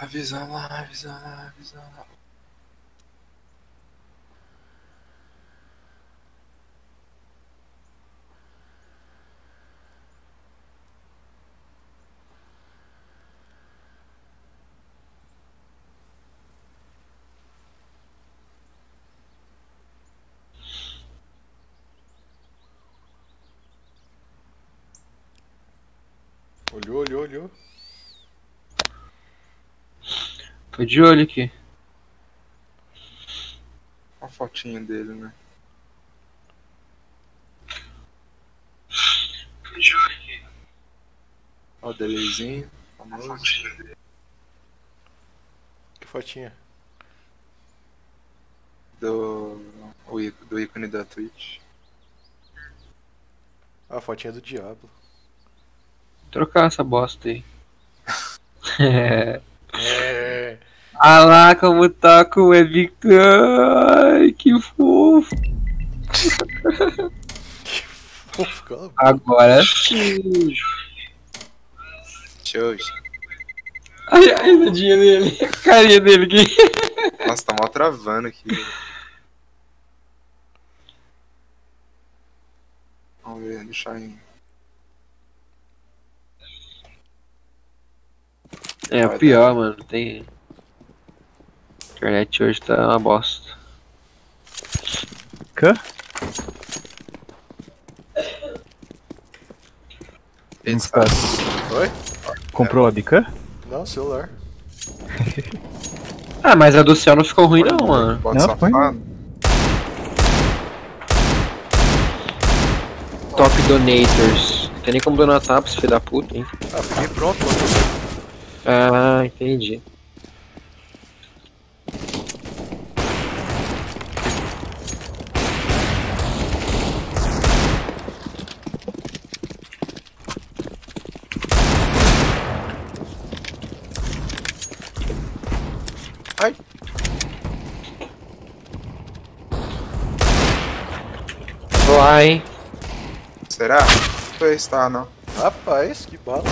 Avisa lá, avisa lá, avisa lá. Tô de olho aqui. Olha a fotinha dele, né? Olha o delayzinho. famoso. Que fotinha? Do, o ícone, do ícone da Twitch. Ah, a fotinha do diabo. Trocar essa bosta aí. É. ah lá como tá com o webcam. Ai, que fofo. Agora sim. Shows. Ai, a risadinha dele. A carinha dele aqui. Nossa, tá mal travando aqui. Vamos ver, deixar em. É, o pior, mano. Tem. A internet hoje tá uma bosta. Cã? Oi? comprou a bican? Não, celular. Ah, mas a do céu não ficou ruim não, mano. Bota Não, foi. safado. Top Donators. Não tem nem como donatar pra esse filho da puta, hein? Ah, fiquei pronto. Ah, entendi. Ai. Vai, hein? Será? Foi, está, não. Rapaz, que bala.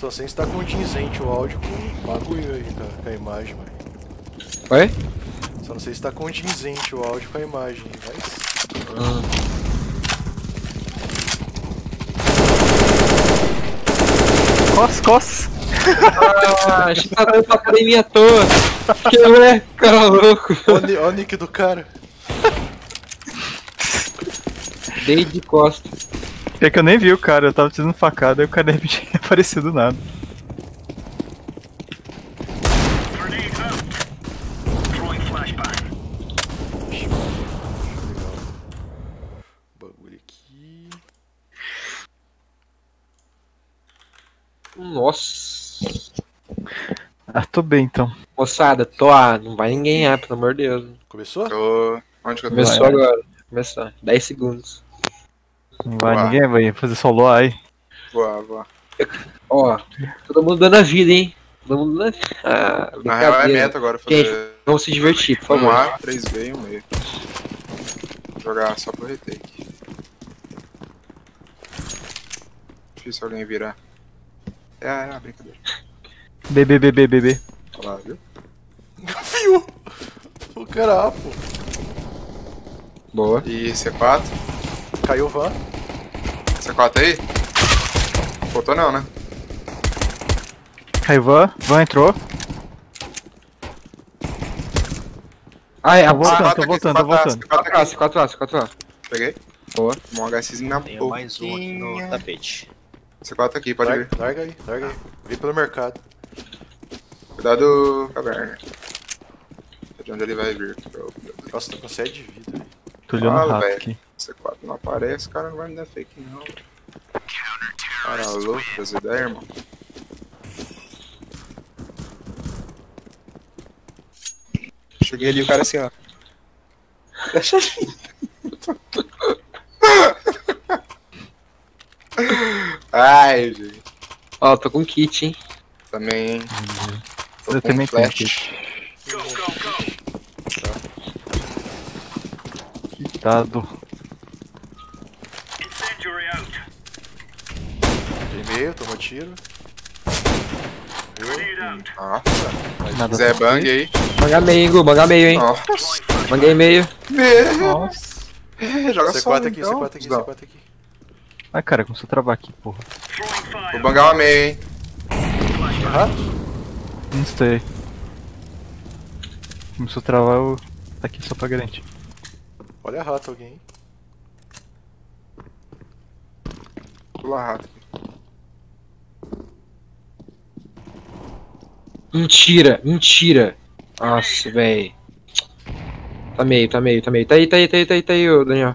Só sei se tá condizente o áudio com o bagulho aí, tá? Com a imagem, vai. Oi? Só não sei se tá condizente o áudio com a imagem, mas. Cos, cos. Ah, tá dando pra academia à toa. Que é, cara louco. Ó o nick do cara. Dei de costa. É que eu nem vi o cara, eu tava tirando facada e o cara deve tinha aparecido do nada. Deixa eu pegar o bagulho aqui. Nossa. Ah, tô bem então. Moçada, tô ah, não vai ninguém ganhar, pelo amor de Deus. Começou? Tô. Onde que eu tô? Começou Vai. agora. Começou. 10 segundos. Não vai Uá. ninguém, vai fazer solo aí. Voar, voar. Ó, todo mundo dando a vida, hein? Todo mundo dando a vida. Ah, Na real é brincadeira. meta agora fazer Vamos se divertir, por um favor. A, 3B e um meio. Jogar só pro retake. Difícil alguém virar. É, é, brincadeira. BB, BB, BB. Olha lá, viu? Viu? O cara, ah, pô. Boa. E C4. Caiu o van. C4 aí? Faltou não, né? Raivan, Van entrou. Ai, a Tô voltando, C4 tô voltando, tô C4 voltando. C4 4 aqui. traços, 4 traços, 4 traços. Peguei. Boa. Um HSzinho na Tem mais um aqui no tapete. C4 aqui, pode Larga, vir. larga aí, larga aí. Vem pelo mercado. Cuidado, caverna. De onde ele vai vir. Nossa, tô com 7 de vida, velho. Tô olhando Fala, o rato velho. aqui. C4 não aparece, o cara não vai me dar fake não. Cara louco das ideias, irmão. Cheguei ali o cara assim, ó. Deixa. Ai, gente. Ó, tô com kit, hein? Também. Tô eu também um tenho aqui. Go, go, go. Quitado. Incendiary out. Tomou tiro. Nossa, se quiser bang aí. Banga meio, hein, Gu, banga meio, hein. Nossa. Banguei meio. Meu. Nossa. Joga C4 só, aqui, então. C4 aqui, C4 aqui. Ai, cara, começou a travar aqui, porra. Vou bangar uma meio, hein. Errado? Não sei. Começou a travar, eu... Tá aqui só pra garantir. Olha rato alguém. hein? Pula rato. Mentira, mentira. Nossa, véi. Tá meio, tá meio, tá meio. Tá aí, tá aí, tá aí, tá aí, tá aí, ô Daniel.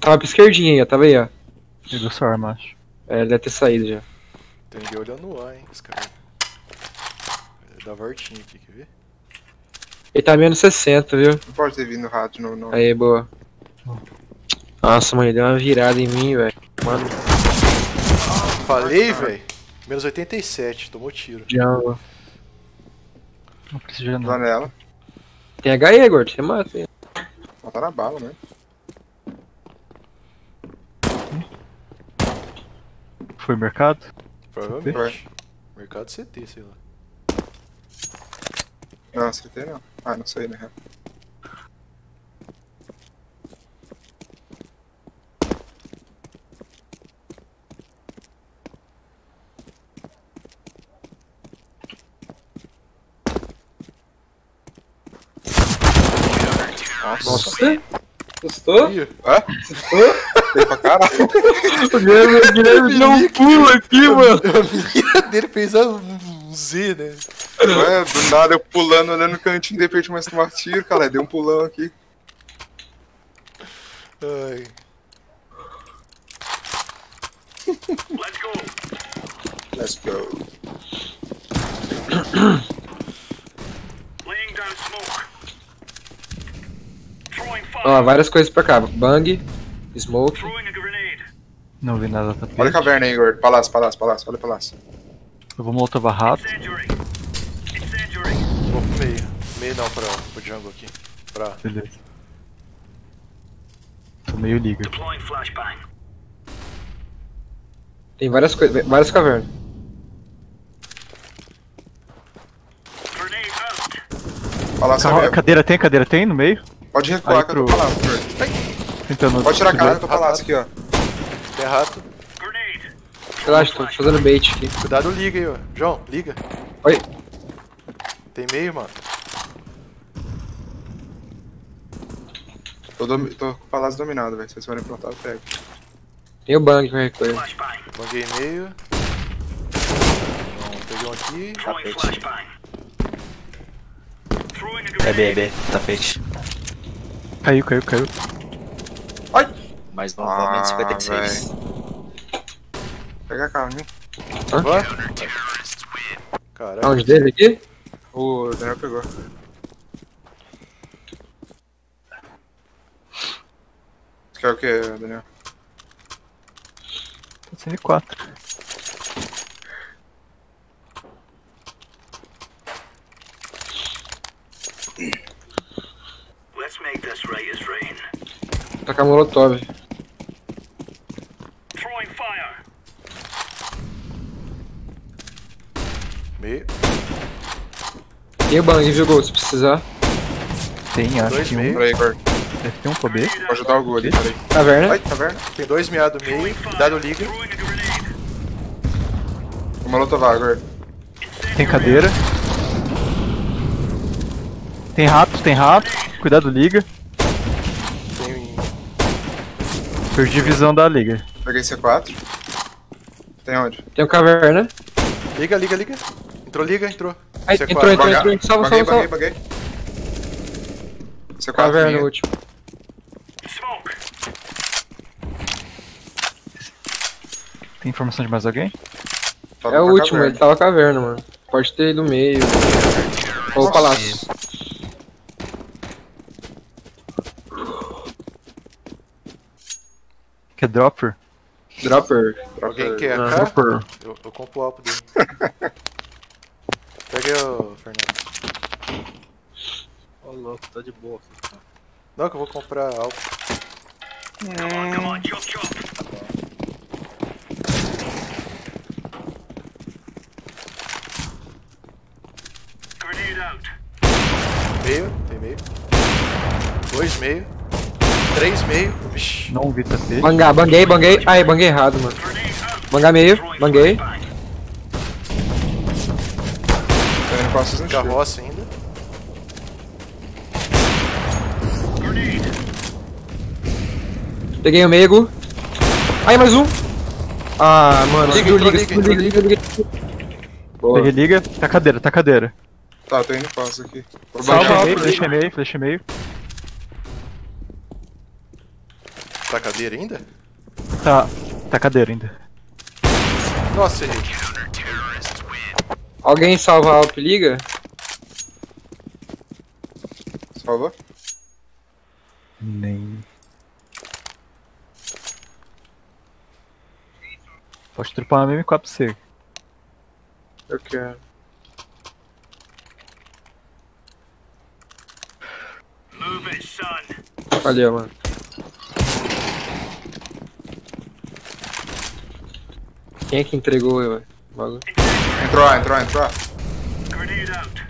Tava pra esquerdinha aí, ó. Tava aí, ó. Pegou sua arma, acho. É, ele deve ter saído já. Tem olhando no ar, hein, os caras. Ele dá voltinha aqui, quer ver? Ele tá menos 60, viu? Não pode ter vindo rato de novo, não. Aí, boa. Nossa, mãe, deu uma virada em mim, velho. Mano, Falei, velho. Menos 87, tomou tiro. Django. Não precisa de nada. Janela. Tem HE, gordo. Você mata, hein? Ela tá na bala, né? Foi mercado? Provavelmente. Mercado CT, sei lá. Não, acertei não. Ah, não sei, né? Nossa. Nossa. Gostou? Ih, Hã? Tem pra caralho. O Guilherme, o Guilherme deu um pulo aqui, mano. a dele fez um Z, né? Ué, do nada eu pulando, olhando no cantinho, de repente mais tomar tiro, cara. Deu um pulão aqui. Ai. Let's go. Laying down smoke. Throwing fire. Ó, várias coisas pra cá. Bang, smoke. Não vi nada da tapete. Olha a caverna aí, gordo. Palácio, palácio, palácio. Olha o palácio. Eu vou molotov rato. Vou pro meio. Meio não, pra, pro jungle aqui. Pra. Beleza. Tô meio liga. Tem várias coisas, várias cavernas. Grenade out. Palácio é meu. cadeira tem, cadeira tem no meio? Pode recuar que eu tô pro- palácio. Tentando. Pode tirar a cara subir. do palácio aqui, ó. Tem rato. Grenade. Relaxa, tô fazendo bait aqui. Cuidado, liga aí, ó. João, liga. Oi. Tem meio, mano. Tô, domi- tô com o palácio dominado, velho. Se vocês forem plantar, eu pego. Tem o bang qualquer coisa. Banguei meio. Então, peguei um aqui. A É. B, é B, tapete. Caiu, caiu, caiu. Mais novo, Ah, menos 56. Pega a carne, hein? Vai. Caralho. Aonde dele aqui? O Daniel pegou. Você quer o que, Daniel? Tá sendo 4. Let's make this as rain. Tacar molotov. Throwing fire. Meio. Tem o bang, viu, Gol? Se precisar. Tem, acho Dois que um. meio. Peraí, gordo. Deve ter um pra B. Vou ajudar o Gu ali, peraí. Caverna. Ai, caverna. Tem dois meados meio. Cuidado, liga. Throwing a grenade. Vou molotovar, gordo. Tem cadeira. Tem rato, tem rato. Cuidado, liga. Tem. Perdi visão da liga. Peguei C4. Tem onde? Tem o caverna. Liga, liga, liga. Entrou, liga, entrou. Ai, C4. entrou, entrou, Baga- entrou. Salva, baguei, salva, baguei, salva. baguei. C4 Caverna minha. último. Smoke. Tem informação de mais alguém? Tava É o último, caverna. ele tava caverna, mano. Pode ter no meio. Ou o palácio. Quer dropper? Dropper. Alguém quer Ah? Dropper. Eu, eu compro o álbum dele. Pega o Fernando. Ô oh, louco, tá de boa aqui. Não, que eu vou comprar algo. Hum. Come on, chop, chop. Meio, tem meio. Dois meio. Três meio. Vixi. Não, Vita, Bangar, banguei, banguei. Ai, banguei errado, mano. Bangar meio, banguei. Costas no. Carroça ainda. Peguei o meigo. Ai, mais um. Ah, mano, Liga, liga, liga, liga, liga, liga, liga. Boa. Peguei liga. Tá cadeira, tá cadeira. Tá, tô indo costas aqui. Salva baixar. alto. Meio, flecha meio, flecha meio. Tá cadeira ainda? Tá. Tá cadeira ainda. Nossa, errei. Alguém salva a Alp, liga? Salva. Nem. Pode tripar uma M4 pra você. Eu quero. Move it, son. Valeu, mano. Quem é que entregou eu? Bagulho. Entrou entrou entrou A. Grenade out.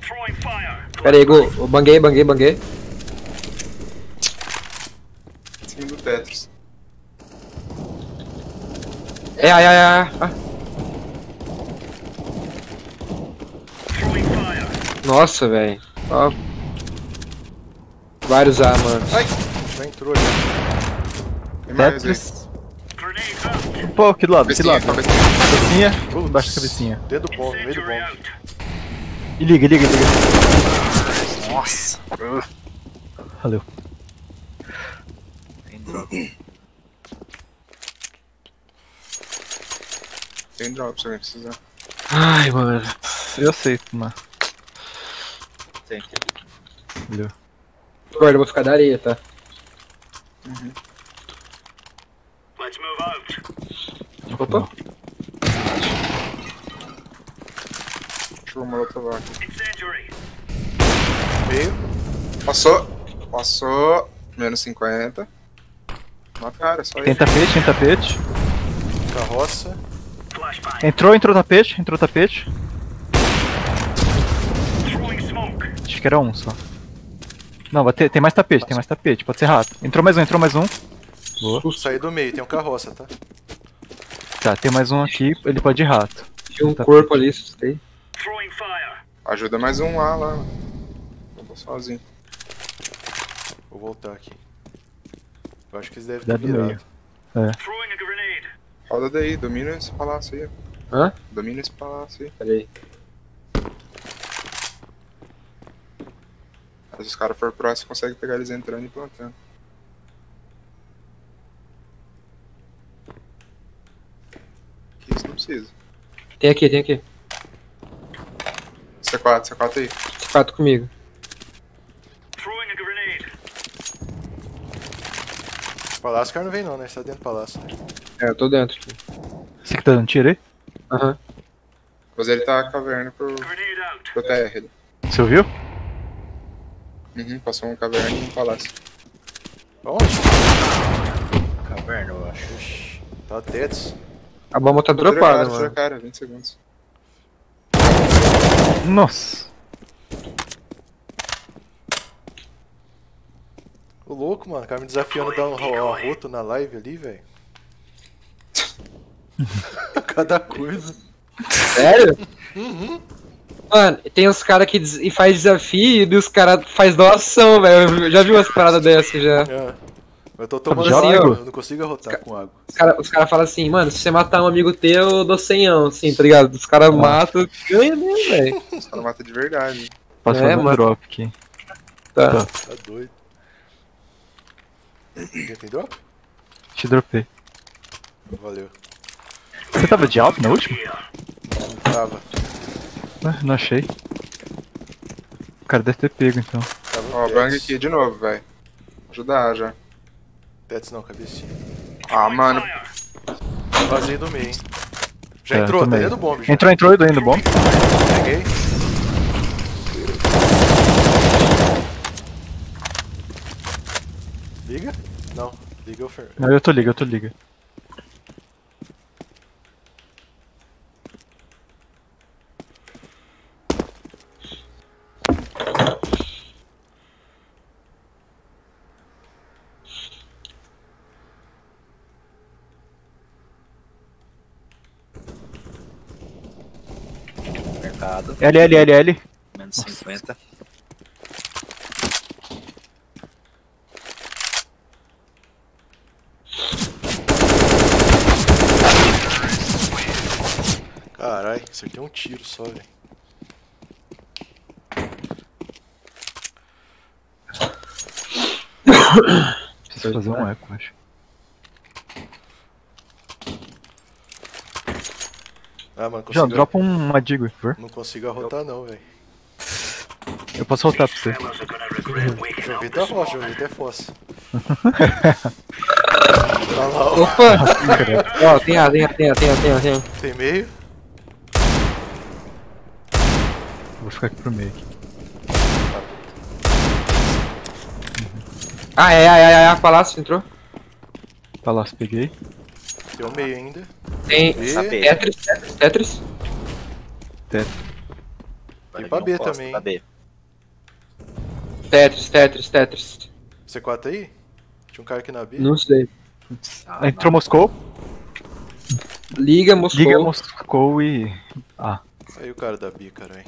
Throwing fire. Pera aí, Gu. Eu banguei, banguei, banguei. Em cima do Tetris. É, ai, ai, ai. Ah, Throwing fire. nossa, velho. Ó. Vários A, mano. Ai, já entrou já. Tem mais aí. Tetris. Grenade out. Pô, que do lado, que do Cabecinha, lado. Cabecinha. Cabecinha. Embaixo da cabecinha. Dedo bom, no meio do bom. E liga, liga, liga. Valeu. Tem drop se alguém precisar. Ai, mano. Eu aceito, mano. Valeu. Guarda, eu vou ficar da areia, tá? Let's move out. Opa. Uma outra vaca. Incendiary. Meio. Passou. Passou. Menos 50. Mataram, só Tem isso. tapete, tem tapete. Carroça. Entrou, entrou tapete, entrou tapete. Acho que era um só. Não, vai ter, tem mais tapete, tem mais tapete, pode ser rato. Entrou mais um, entrou mais um. Boa. Saí do meio, tem um carroça, tá? Tá, tem mais um aqui, ele pode ir rato. Tinha um Tá corpo ali, assustei. Throwing fire. Ajuda mais um lá, lá. Eu tô sozinho. Vou voltar aqui. Eu acho que eles devem ter virado. meio. Throwing a grenade. Roda daí, domina esse palácio aí. Hã? Domina esse palácio aí. Pera aí. Se os caras for próximos, você consegue pegar eles entrando e plantando. Que isso não precisa. Tem aqui, tem aqui. C4, C4 aí. Quatro comigo. Palácio, o cara não vem não, né? Você tá dentro do palácio. É, eu tô dentro aqui. Você que tá dando tiro aí? Aham. Mas ele tá caverna pro, pro TR. Você ouviu? Uhum, passou um caverna e um palácio. Onde? Caverna, eu acho. Tá Tets. A bomba tá dropada, mano. cara, 20 segundos. Nossa. O louco, mano. O cara me desafiando a dar um ro- arroto na live ali, velho. Cada coisa. Sério? Mano, tem os caras que e faz desafio e os caras faz doação, velho. Eu já vi umas paradas dessas já. É. Eu tô tomando água, eu não consigo arrotar com água. Os caras cara falam assim, mano, se você matar um amigo teu, eu dou senhão, assim, tá ligado? Os caras matam, ganha mesmo, velho. Os caras matam de verdade. Posso É, fazer um mano. drop aqui. Tá. Tá. Tá doido. Alguém tem drop? Te dropei. Valeu. Você tava de alto na última? Tava. Ah, não achei. O cara deve ter pego então. Ó, Tets. bang aqui de novo, velho. Ajudar já. Tets não, cabecinha. Ah, mano. Vazio do meio, hein. Já É, entrou, tá dentro do bomb já. Entrou, entrou, indo indo bom. Peguei. Liga? Não, liga o Fer. Não, eu tô liga, eu tô liga. Mercado, L, L, L, L. menos 50. Caralho, acertei um tiro só, velho. Preciso fazer um eco, acho. Ah, mano, João, consigo... dropa um- uma digo, por favor. não consigo arrotar não, velho. Eu posso voltar pra você. Up Jovita é rocha, morning. Jovita é fossa. tá lá, ó. Opa! Ó, tem A, tem A, tem A, tem A, tem A, tem A. Tem meio. Vou ficar aqui pro meio. Ah, é, é, é, é, Palácio entrou. Palácio, peguei. Tem um meio ainda. Tem E... Tetris, Tetris, Tetris. E pra B também. Pra B. Tetris, Tetris, Tetris. C4 aí? Tinha um cara aqui na B. Não sei. Ah, Entrou Moscou. Liga, Moscou. Liga Moscou e. Ah, Aí o cara da B, caralho.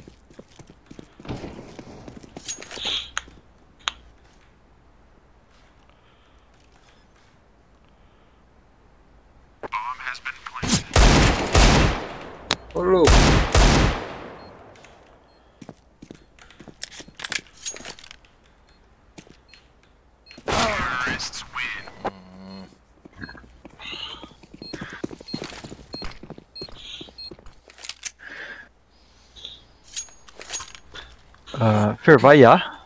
Ô, louco. ah, Fer, vai A.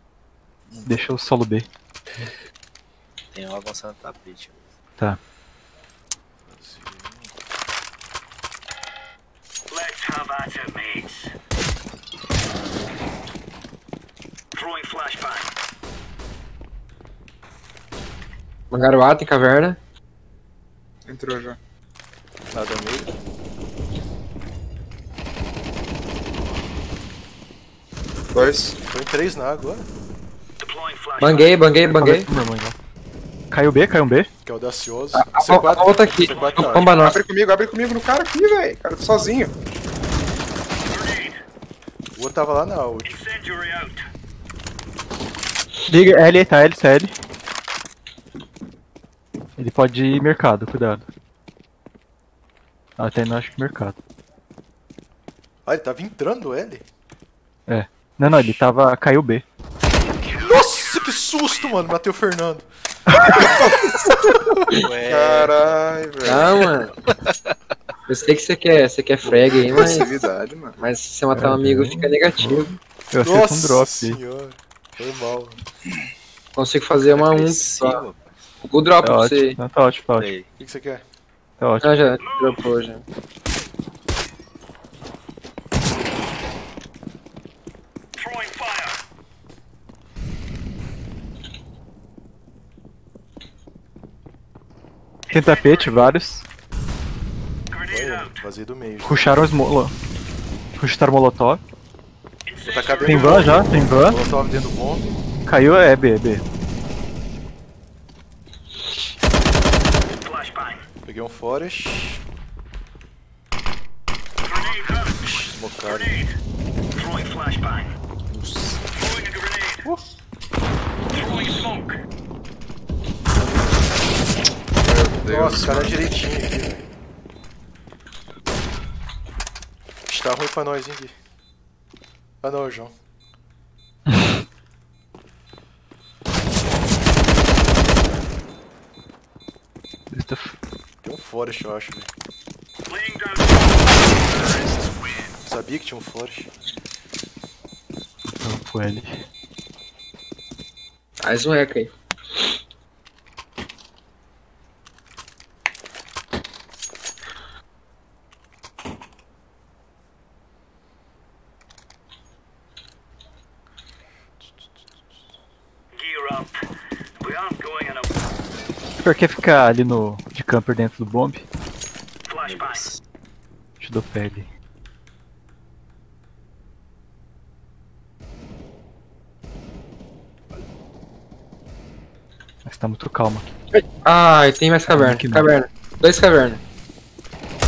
Deixa o solo B. Tem um avançando no tapete. Let's have at it, mates. Throwing flashbang. Uma garoata em caverna. Entrou já. Nada meio. Dois. Tô em três na agora. Banguei, banguei, banguei. Caiu B, caiu um B. Que é audacioso. A, a, a outra aqui. C4 tá. Bomba nossa. Abre comigo, abre comigo no cara aqui, velho. Cara, tô sozinho. O outro tava lá na ult. Liga, L, tá, L, tá, L. Ele pode ir mercado, cuidado. Ah, tá indo, acho que mercado. Ah, ele tava entrando L? Não, não, ele tava. caiu B. Nossa, que susto, mano. Matei o Fernando. Caralho, velho. Não, mano. Eu sei que você quer, você quer frag aí, mas, mano. mas se você matar um amigo fica negativo. Eu acerto um drop senhora. Foi mal. Consigo fazer uma 1 um só. O drop Tá pra você. não, tá ótimo, tá ótimo. O que, que você quer? Tá ótimo. Ah, já dropou já. Tem tapete, vários. Vazio do meio. Rusharam os molo. Rusharam molotov. Tacar Tem van já, tem van. Molotov dentro do bombe. Caiu, é B, B. Flashbang. Peguei um Forest. Grenade out. Smocaram. Grenade. Throwing flashbang. Throwing a grenade. Throwing smoke. Meu Nossa, Deus. os caras é direitinho aqui, velho. Ixi, Tá ruim pra nós, hein, Gui. Ah não, João. Eita, Tem um Forest, eu acho, velho. Down. Sabia que tinha um Forest. Então, pro L. Faz um eco aí. Gear up. We aren't going in a Por que ficar ali no camper dentro do bomb. Deixa Te dou pele. Mas tá muito calmo aqui. Ai, tem mais tá caverna. Caverna. Dois caverna.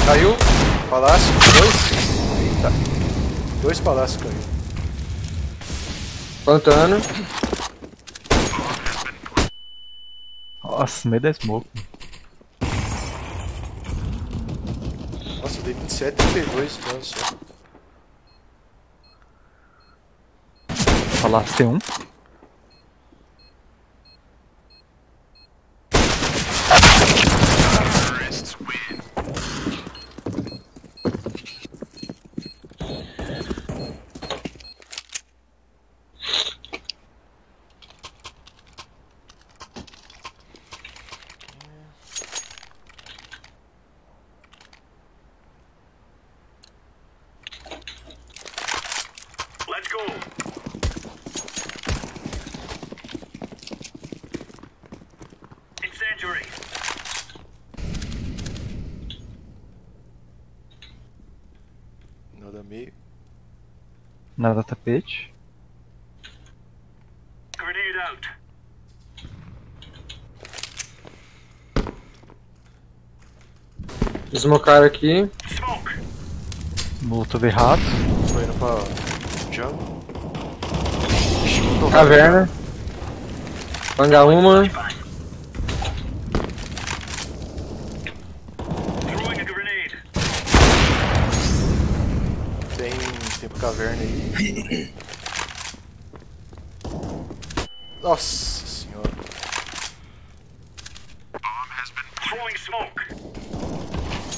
Caiu. Palácio. Dois. Eita. Dois palácios caiu. Plantando. Nossa, meio da smoke. Nossa, eu dei 27, 32 dano só. Tem um. Let's go. Incendiary. Nada meio. Nada tapete. Grenade out. Desmocaram aqui. Smoke. Molotov errado. Tô indo pra jungle. Caverna. Manga uma. Throwing a grenade. Tem, tem pra caverna aí. Nossa senhora.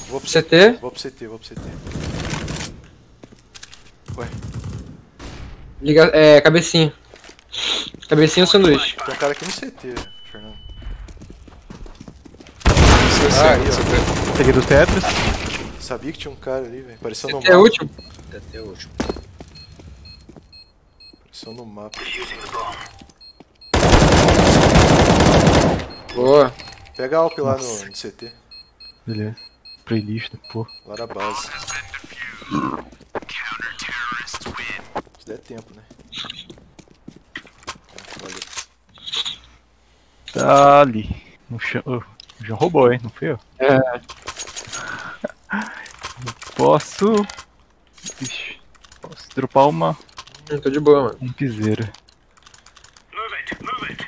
Vou pro CT. Vou pro CT, vou pro CT. Ué, Liga, é, cabecinha. Cabecinha ou sanduíche. tem um cara aqui no CT, Fernando. Ah, sente, aí, ó. Peguei do Tetris. Sabia que tinha um cara ali, velho. No CT é último? Até o último. Apareceu no mapa. Boa. Pega a Alp lá no, no CT, Beleza. Playlist, pô. lá da base. Se der tempo, né? Olha. Tá ali. No chão. Oh, já roubou, hein? Não fui eu. É. Posso. Ixi. Posso dropar uma. Hum, tô de boa, mano. Um piseira. Move it. Move it.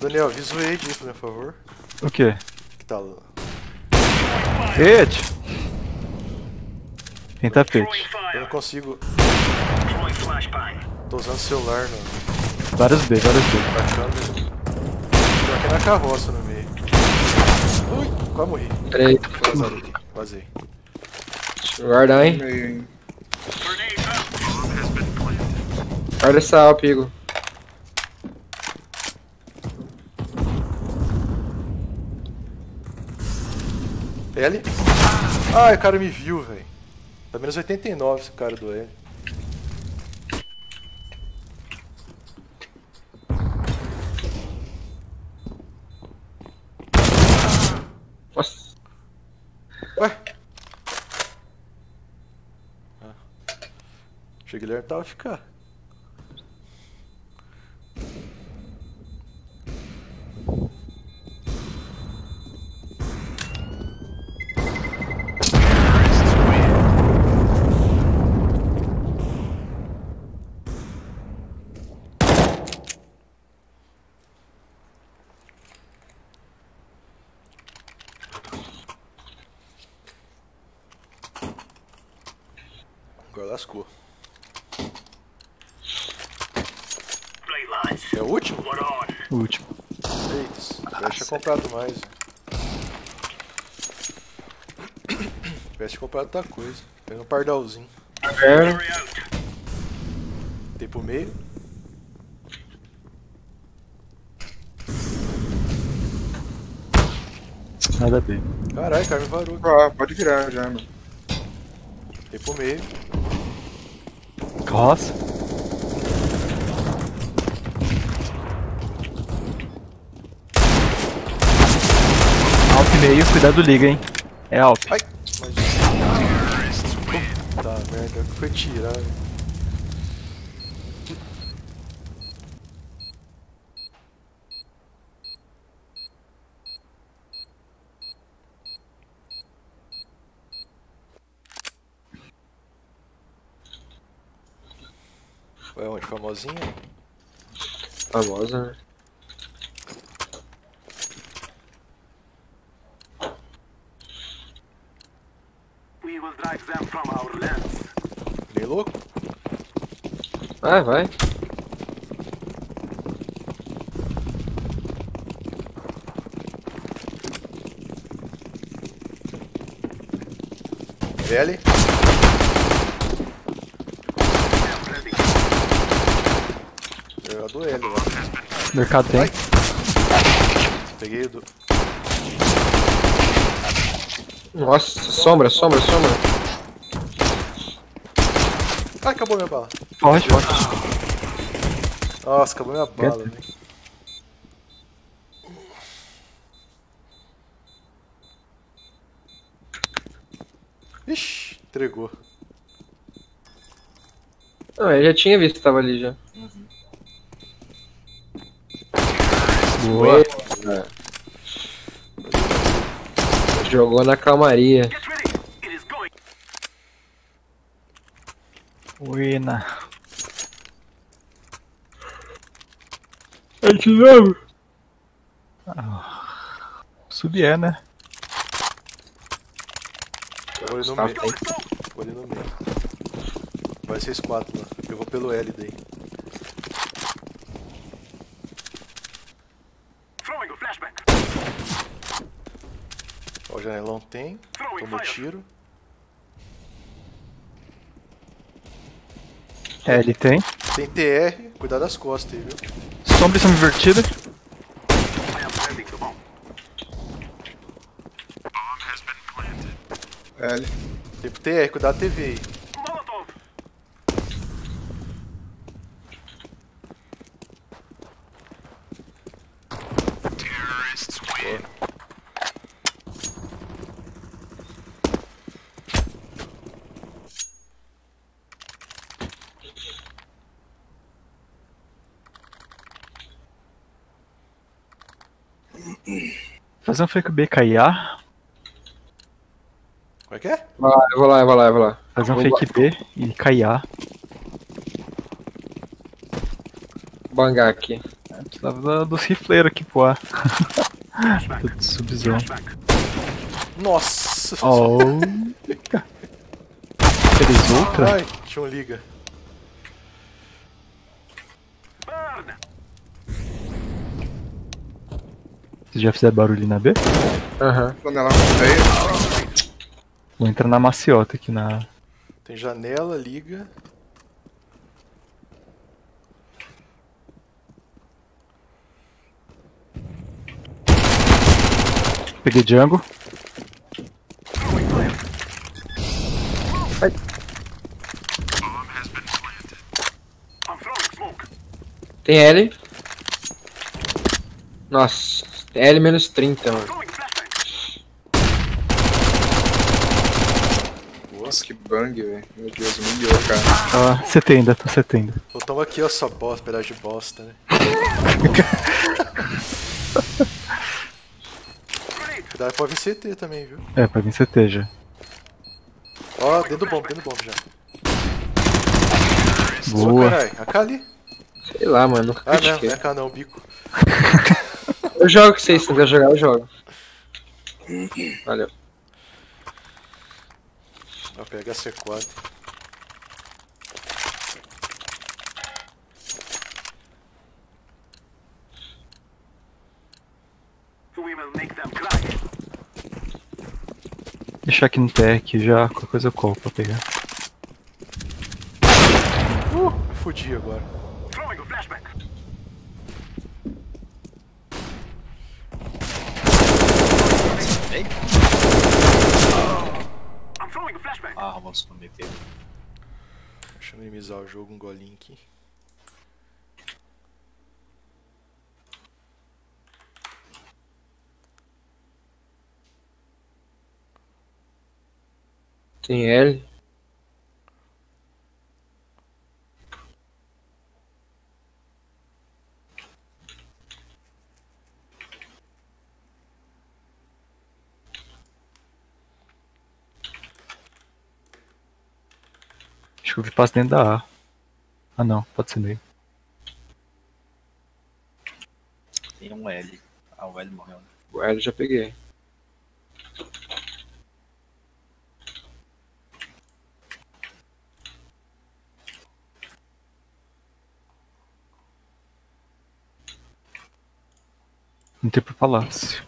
Daniel, avisa o Age aí, por favor. O quê? Que tá lá. Ete! Tem tapete. Eu não consigo. Tô usando o celular no, Vários B, vários B. na câmera. Tô aqui na carroça no meio. Ui, quase morri. Peraí. Vazei. Eu guardar, hein? Guarda essa Alp, Igor. L? Ai, o cara me viu, velho. Tá menos 89 esse cara do L. Ia tava ficar. Agora lascou. Blade lines. É o último? What on? O último. Eita, tivesse comprado mais. Tivesse comprado outra coisa. Pega um pardalzinho. Out. Tem pro meio. Nada B. Caralho, cara me varou. Ah, pode virar já, mano. Tem pro meio. Carroça. meio, cuidado liga, hein. É Alp. Ai. Puta merda, que foi tirar, Foi onde? Famosinha? Famosa, né? Bem louco? Vai, vai. L. Eu do L. Mercado tem. Peguei do. Nossa, sombra, sombra, sombra. Ai, acabou minha bala. Pode, pode. Nossa, acabou minha bala, velho. Ixi, entregou. Não, eu já tinha visto que tava ali já. Boa. Jogou na calmaria. Buena. É de novo. Subir é, né? Vou ali no Tá, meio. Vou ali no meio. Vai ser 4 lá. Eu vou pelo L daí. Throwing a flashback. Ó, o janelão tem. Tomou fire. tiro. É, ele tem. Tem TR. Cuidado das costas aí, viu? Sombra e sombra invertida. L. Tem pro TR. Cuidado da TV aí. Fazer um fake B cair A. Como é que é? Vai lá, eu vou lá, eu vou lá, eu vou lá. Fazer um Vamos fake B e cair A. Bangar aqui. Precisava dos rifleiros aqui pro A. Tudo subzão. Nossa! Oh. Eles ultra? Ai, tinha um liga. Vocês já fizeram barulho na B? Aham. Quando ela veio, Vou entrar na maciota aqui na. Tem janela, liga. Peguei Django. Smoke. Tem L. Nossa, L menos 30, mano. Nossa, que bang, velho. Meu Deus, humilhou, cara. Ah, CT ainda, tô CT ainda. Botamos aqui, ó, só bosta, pedaço de bosta, né? Cuidado pra vir CT também, viu? É, pra vir CT já. Ó, dentro do bomb, dentro do bomb já. Ô, Boa. caralho, AK ali. Sei lá, mano. Nunca Ah, não, não é AK não, bico. Eu jogo com vocês, se quiser jogar, eu jogo. Valeu. Ó, pega C4. We will make them cry. Deixar aqui no tech já, qualquer coisa eu colo pra pegar. Uh, fudi agora. Throwing a flashback. Ei, I'm throwing a vamos cometer. Deixa eu minimizar o jogo, um golinho aqui. Tem L. Acho que eu vi passo dentro da A. Ah não, pode ser meio. Tem um L. Ah, o L morreu. né? O L já peguei. Entrei pro palácio.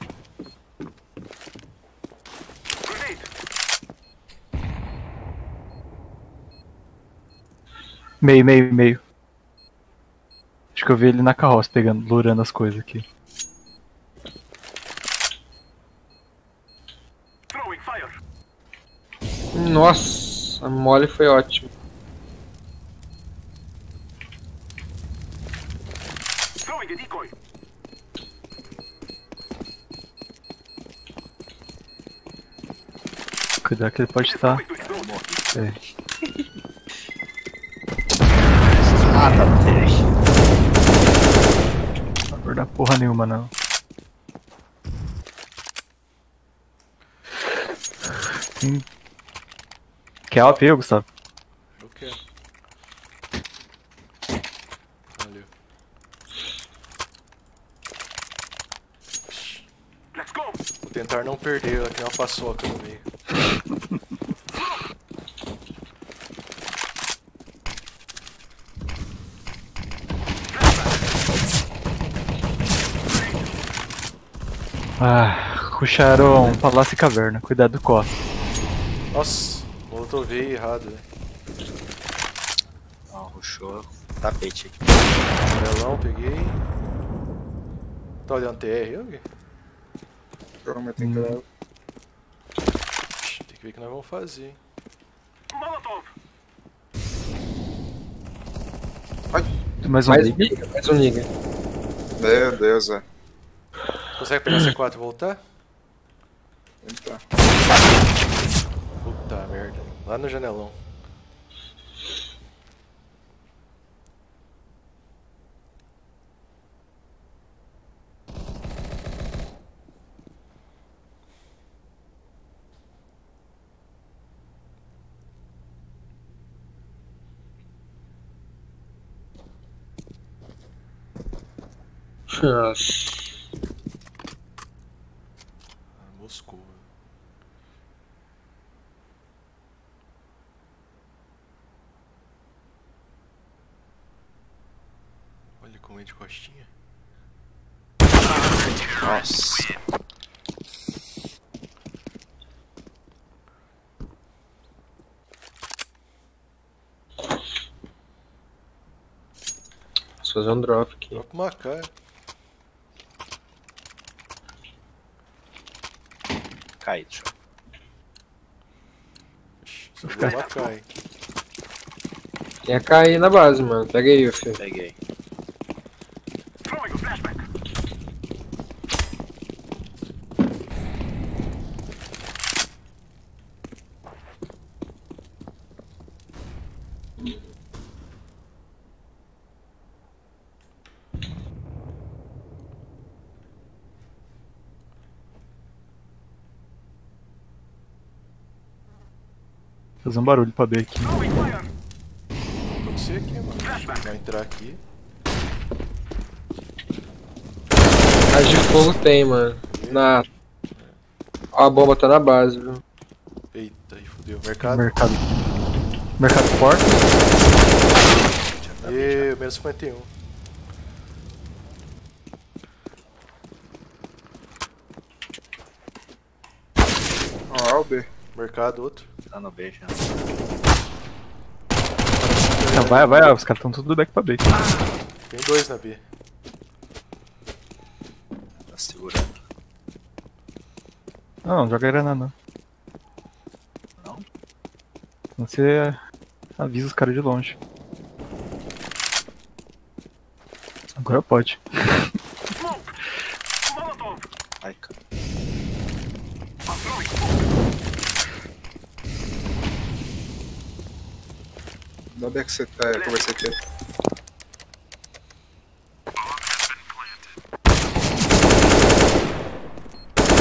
Grenade. Meio, meio, meio. Acho que eu vi ele na carroça pegando, lourando as coisas aqui. Nossa, a mole foi ótimo. Cuidado que ele pode estar. É. Ah, tá teste. Não vai guardar porra nenhuma não. Tem... Quer AWP, Gustavo? Eu quero. Valeu. Let's go. Vou tentar não perder aqui uma paçoca no meio. Ah, ruxaram Palácio e Caverna. Cuidado do Costa. Nossa, molotovei errado, velho. Não, rushou tapete aqui. Amarelão, peguei. Tá olhando TR, vi. Provavelmente tem que Hum. Tem que ver o que nós vamos fazer, hein. Molotov. Mais um Mais liga. liga, mais um liga. Meu Deus, é. Consegue pegar C4 e voltar? Então. Puta merda. Lá no janelão. Nossa. Ah, Moscou. velho. Olha como é de costinha. Nossa. Preciso fazer um drop aqui. Drop uma cara. Caído, Só deu uma cara, hein. Tem a cair na base, mano. Pega aí, filho. Peguei. Throwing a flashback. Fazer um barulho pra B aqui. Pode ser aqui, mano. Vai entrar aqui. Mas de fogo tem, mano. Na. Ó, a bomba tá na base, viu? Eita, aí fudeu. Mercado. Mercado. Mercado forte. E menos 51. Ó, o B. Mercado, outro. Tá no B já. Então, vai, vai, ó, os caras estão tudo back pra B. Tem dois na B. Tá segurando. Não, não joga grana não. Não? Então você avisa os caras de longe. Agora pode. Smoke. Molotov. Ai, cara. I'm throwing smoke. Da onde é que você tá? Conversei aqui.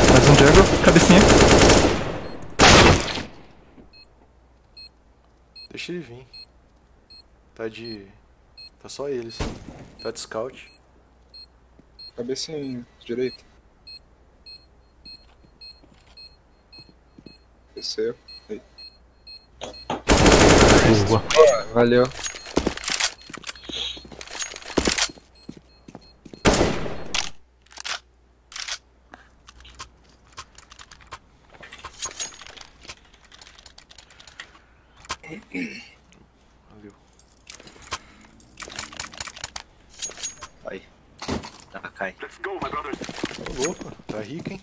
Mais um jungle, cabecinha. Deixa ele vir. Tá de Tá só eles. Tá de scout. Cabecinha direita. Desceu. Aí. Boa. Valeu. Valeu. Vai. Dá, cai. Let's go, my brothers. Louco, tá rico, hein?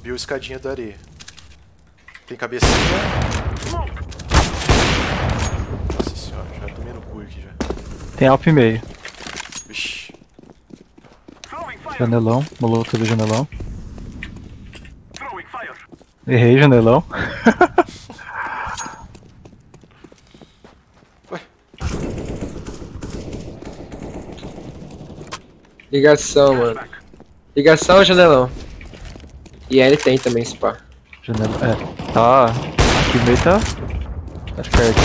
Subiu a escadinha da areia. Tem cabecinha. Nossa senhora, já tomei no cu aqui já. Tem Alp e meio. Fire. Janelão. Molotov do janelão. Errei, janelão. Ligação, mano. Ligação ou janelão? E L tem também, esse pá. Janela. É. Tá. Aqui o meio tá. Tá de perto.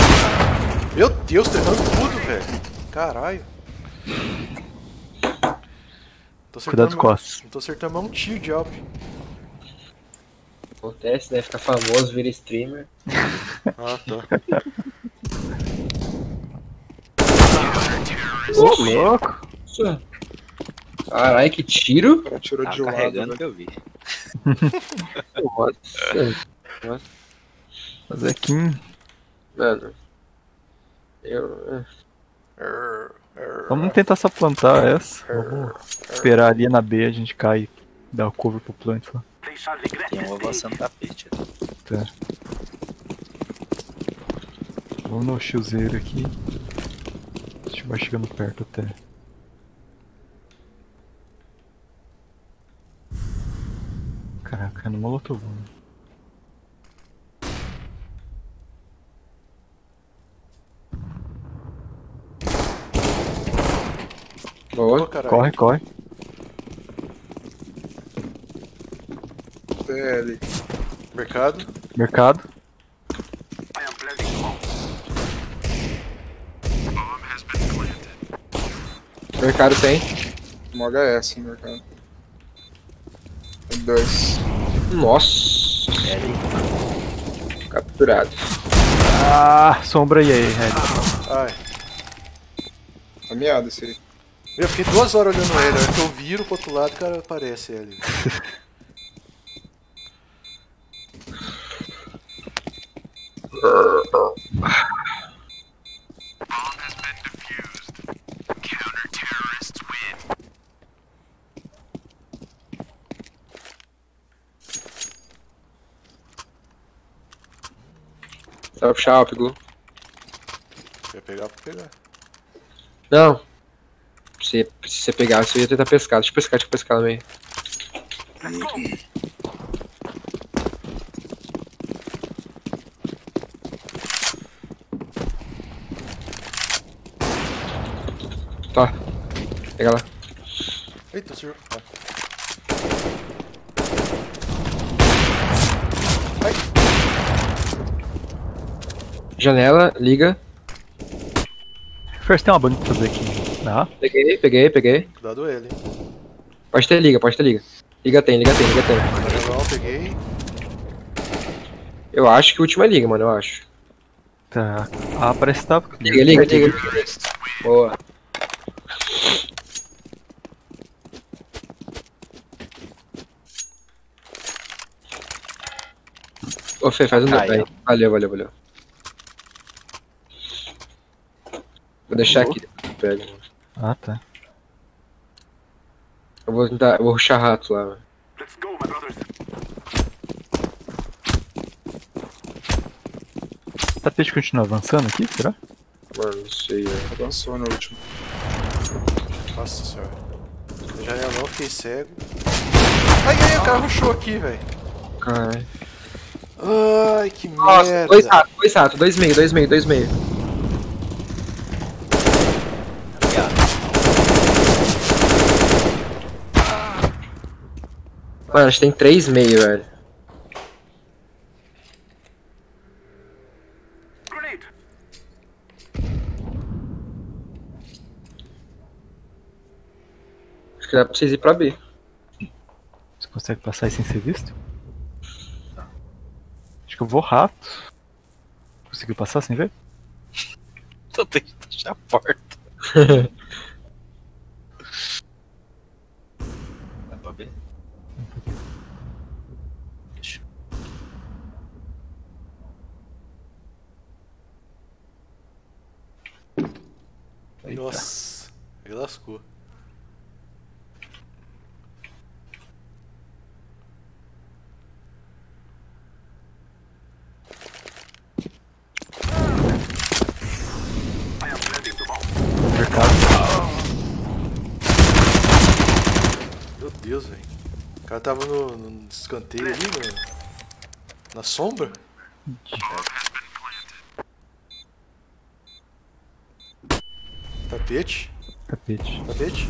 Meu Deus, tô errando tudo, velho. Caralho. Tô acertando Cuidado com costas. Não tô acertando mais um tiro de Alp. Acontece, né? Fica famoso, vira streamer. Ah, tá. Ô, louco! Caralho, que tiro. O cara tirou Tá de lado. carregando né? que eu vi. Nossa. Mas é que. Mano. Eu. Vamos tentar só plantar essa. Vamos esperar ali na B, a gente cai e dá o cover pro plant lá. Tem um avançando tapete ali. Vamos no chuzeiro aqui. A gente vai chegando perto até. É no molotov. né? Ô, Boa. caralho. Corre, corre. TL. Mercado. Mercado. I am planting smoke. Mercado tem. Um HS no mercado. Tem dois. Nossa. Capturado. Ah, sombra aí, Red. Ai. Tá miado esse aí. Eu fiquei duas horas olhando ele, a hora que eu viro pro outro lado, o cara aparece ele. puxar o Piglu. Quer pegar, pra pegar. Não. Se, se você pegasse, eu ia tentar pescar. Deixa eu pescar, deixa eu pescar no meio. Let's go. Tá. Pega lá. Eita, senhor. Ah. Janela, liga. First tem uma banda pra fazer aqui. Dá? Peguei, peguei, peguei. Cuidado ele, hein. Pode ter liga, pode ter liga. Liga tem, liga tem, liga tem. Legal, peguei. Eu acho que o último é liga, mano, eu acho. Tá. Ah, parece que tá. Liga, liga, liga. liga. Boa. Ô Fê, faz um Caiu. aí. Valeu, valeu, valeu. Vou deixar aqui. Pega. Ah, tá. Eu vou tentar. Eu vou ruxar rato lá, mano. Let's go, my brothers. Tapete continua avançando aqui, será? Mano, não sei, velho. Avançou no último. Nossa senhora. Janelão, fiquei cego. Ai, ai, o cara rushou aqui, velho. Caralho. Ai, que Nossa, merda. dois ratos, dois ratos, dois meio, dois meio, dois meio. Mano, acho que tem três meio, velho. Acho que dá pra vocês ir pra B. Você consegue passar aí sem ser visto? Acho que eu vou rato. Conseguiu passar sem ver? Tô tentando fechar a porta. Dá pra ver? Deixa. Eita. Nossa, aí lascou. I am planting the bomb. Mercado. Meu Deus, velho. O cara tava no, escanteio ali, no, na sombra. Tapete, Tapete. tapete.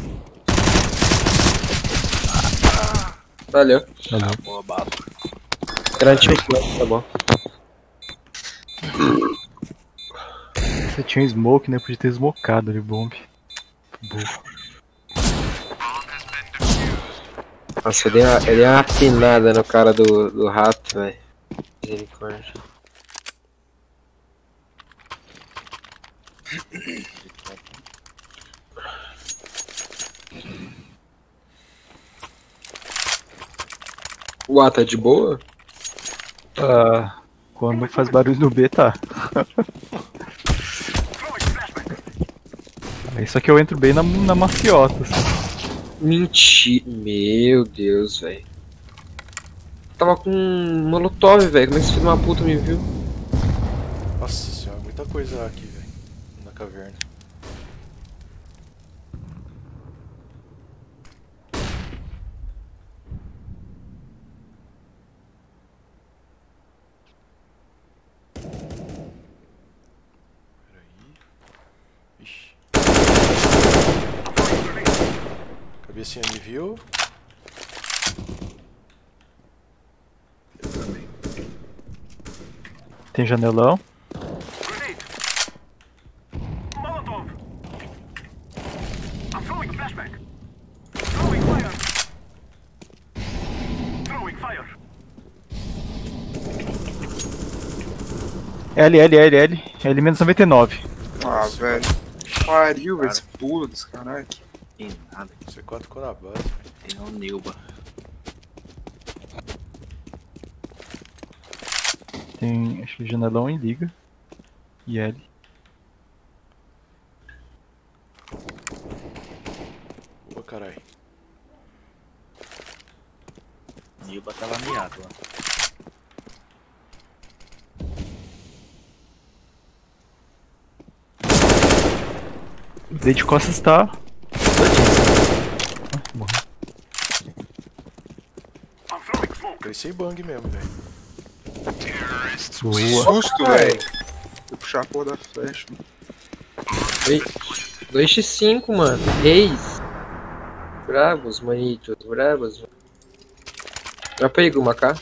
Valeu. Valeu. Boa bala. Garantiu o flash, tá bom. Você tinha um smoke, né? Podia ter smocado ali, bomb. Burro. Nossa, eu dei uma, dei uma afinada no cara do, do rato, velho. Misericórdia. Uá, tá de boa? Ah, quando faz barulho no B, tá. Aí só que eu entro bem na, na maciota, assim. Mentira. Meu Deus, velho. Tava com um molotov, velho. Como é que esse filho de uma puta me viu? Nossa senhora, muita coisa aqui, velho. Na caverna. Peraí. Ixi. Cabecinha me viu. Tem janelão. Grenade. Molotov. I'm throwing flashbang. Throwing fire. Throwing fire. L, L, L, L. L menos 99. Ah, velho. Pariu, velho. Esse pulo desse caralho. Tem nada. C4 ficou na base, velho. Tem um Neuba. Tem, acho que janelão e liga. E L. Ô caralho. Neuba tava miado lá. D de costas tá. Ah, morreu. Sem bang mesmo, velho. Boa. Susto, velho. Vou puxar a porra da flecha. mano. 2x5, mano. Reis. Bravos, manitos. Bravos. mano. Dropa aí, Guma, cá.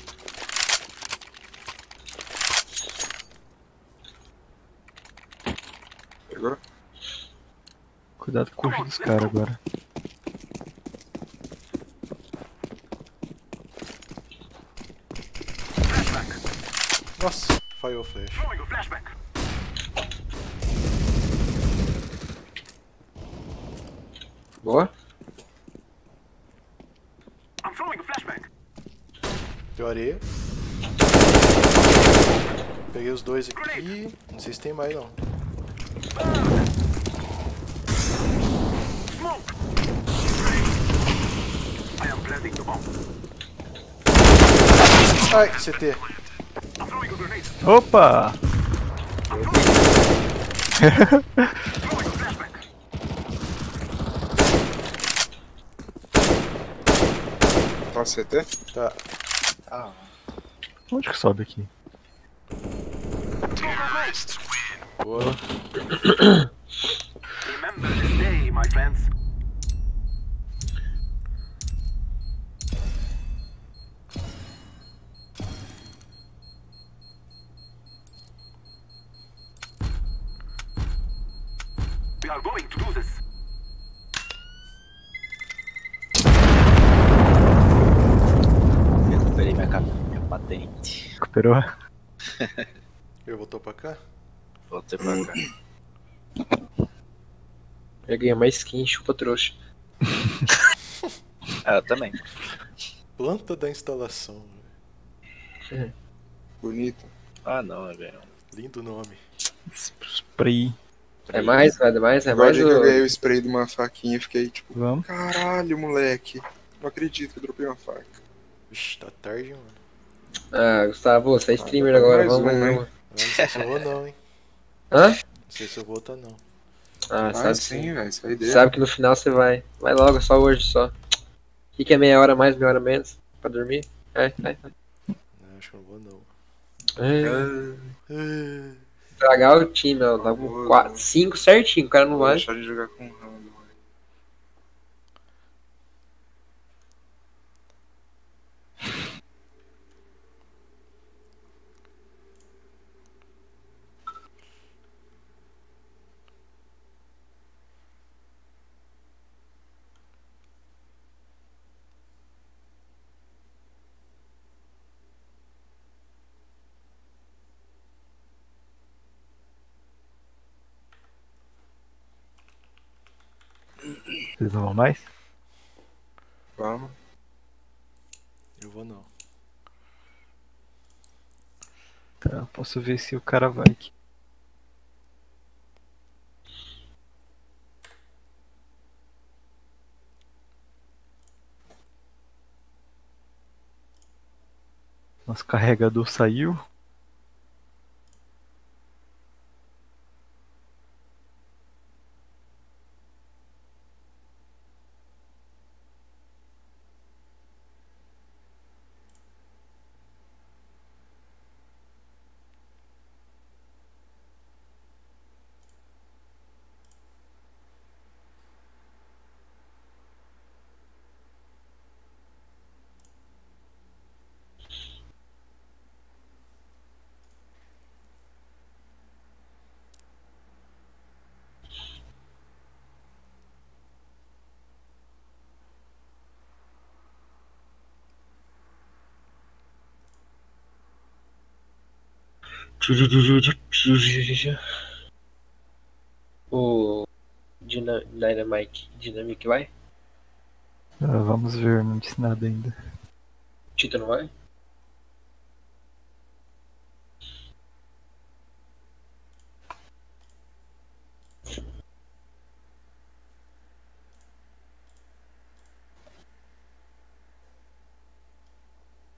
Pegou? Cuidado com o dos caras agora. Nossa, falhou o flash. Throwing a flashbang. Boa. I'm throwing a flashbang. Deu areia. Peguei os dois aqui. Não sei se tem mais não. Smoke. I am planting the bomb. Ai, CT. Opa! Tá CT? Tá. Ah, Onde que sobe aqui? Boa. Remember this day, my friends. are going to do this. Recuperei minha, cap- minha Recuperou? Eu voltou pra cá? Voltei pra cá. Eu ganhei uma skin, chupa trouxa. Ah, eu também. Planta da instalação. velho. Bonito. Ah, não, é velho. Lindo nome. Spray. É mais, vai, é mais, é Agora mais eu o... ganhei o spray de uma faquinha, eu fiquei tipo, Vamos. caralho, moleque. Não acredito que eu dropei uma faca. Vixe, tá tarde, mano. Ah, Gustavo, você é streamer Ah, agora, vamos, um, vamos. hein? não sei se eu vou não, hein. Hã? Não sei se eu vou ou não. Ah, Ah, sabe sim, velho, sai dele. Sabe que no final você vai. Vai logo, só hoje só. O que, que é meia hora mais, meia hora menos? Pra dormir? É, vai, vai. Não, acho que eu não vou não. É, Ah, Ah, Estragar o time, ó. Dá um 4, 5 certinho, o cara não vai. deixar de jogar com Vocês não vão mais? Vamos. eu vou não. Tá, posso ver se o cara vai aqui. Nosso carregador saiu. O. Dina- Dynamite Dynamic vai? Ah, vamos ver, não disse nada ainda. Tito não vai?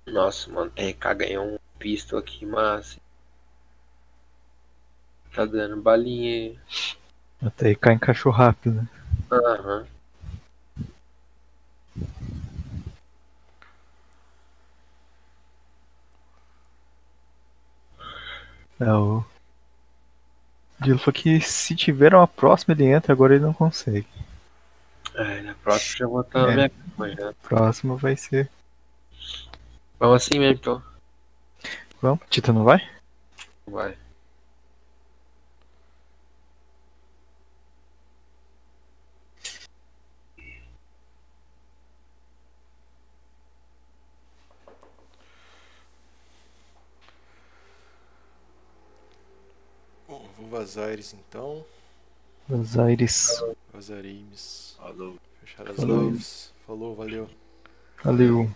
Nossa, mano, TRK ganhou um pistol aqui, massa. Tá dando balinha aí. Até aí cai encaixou rápido, né? Aham. É, o. Dilo falou que se tiver uma próxima ele entra, agora ele não consegue. É, na próxima já vou estar na É. minha cama já. Próxima vai ser. Vamos assim mesmo então. Vamos? Tita não vai? Vai. Vazar eles então. Os Aires. Vazaremos. Falou. Fechar as Falou. lives. Falou, valeu. Valeu.